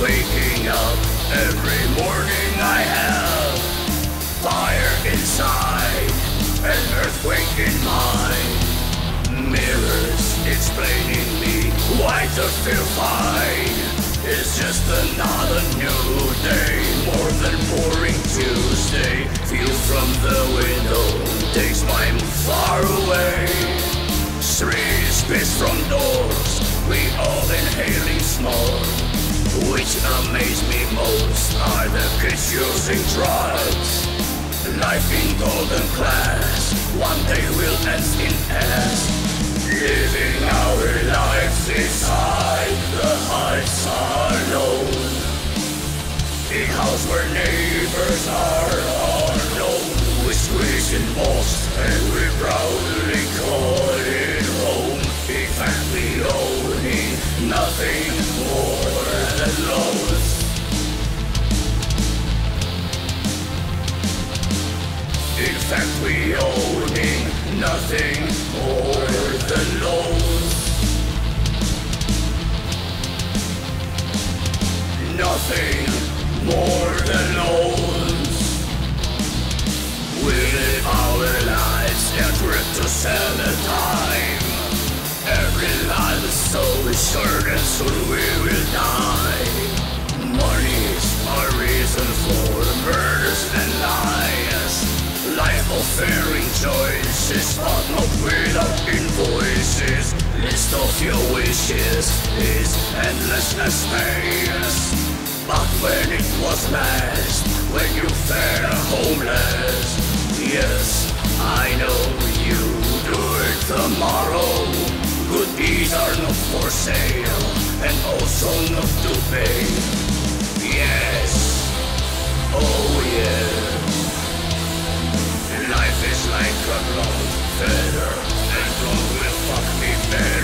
waking up every morning I have fire inside, an earthquake in mind. Mirrors explaining me why to feel fine. It's just another new day, more than boring Tuesday. View from the window takes my far away. Three space from doors, we all inhaling smoke. Which amaze me most are the kids using drugs. Life in golden class, one day will end in ass. Living our lives inside the heights alone. In house where neighbors are unknown. We squeeze in most and we proudly call it home. In fact, we owning nothing nothing more than loans. Nothing more than loans. We live our lives and grip to sell the time. Every life is so short and soon we will die. Money's our reason for murders and lies. Life offering choices, but not without invoices. List of your wishes is endless as space. But when it was last, when you felt homeless, yes, I know you do it tomorrow. Good deeds are not for sale, and also not to pay. Yes, oh yeah. Life is like a long feather, and long will fuck me better,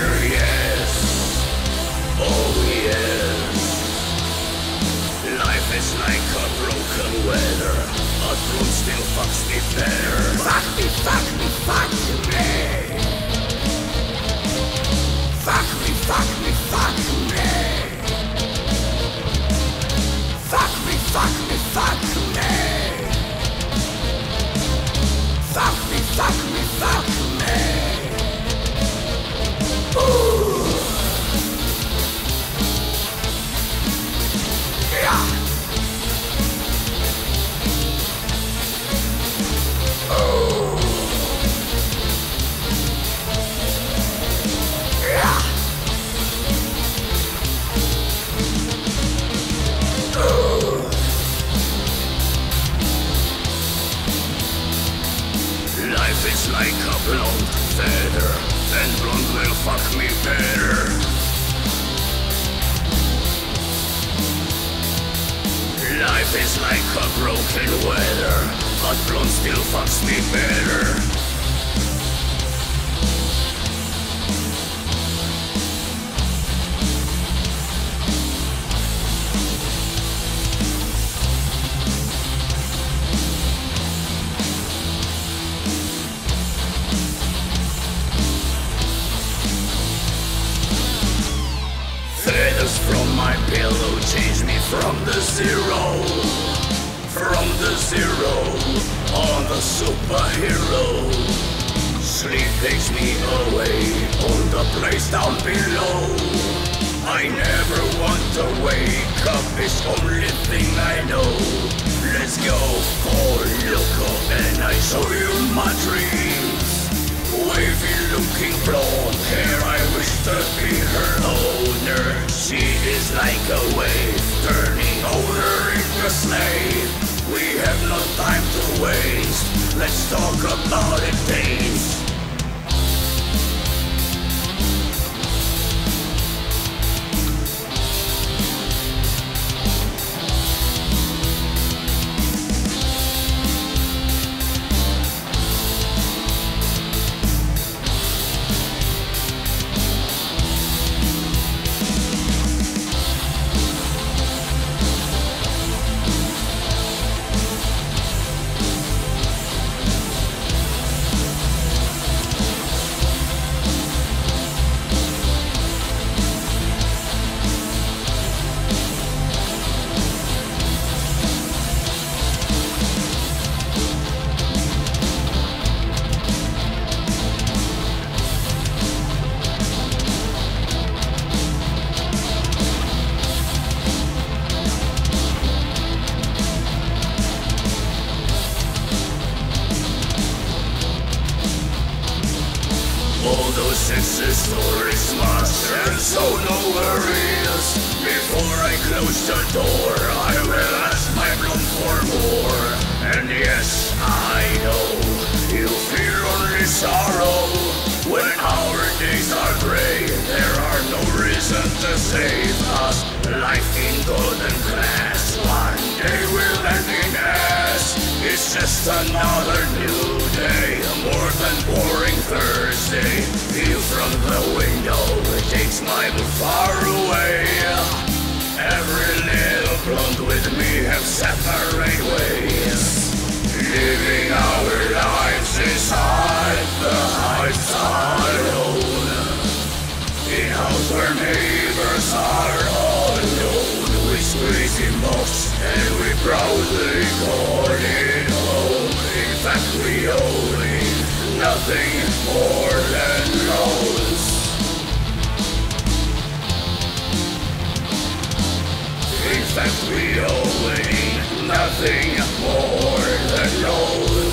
blonde feather, and blonde will fuck me better. Life is like a broken weather, but blonde still fucks me better. From the zero. From the zero on the superhero. Sleep takes me away on the place down below. I never want to wake up, it's only thing I know. Let's go for loco and I show you my dreams. Wavy looking blonde hair, I wish to be her owner. She is like a wave, turning owner All those success stories and so no worries. Before I close the door, I will ask my blood for more. And yes, I know you fear only sorrow. When our days are gray, there are no reason to save us. Life in golden glass, one day will end in ass. It's just another new day, more than boring Thursday. View from the window takes my far away. Every little blonde with me have separate ways. Living our lives inside the heights alone. In house where neighbors are all alone. We squeeze in box and we proudly call it nothing more than loans. In fact, we only nothing more than loans.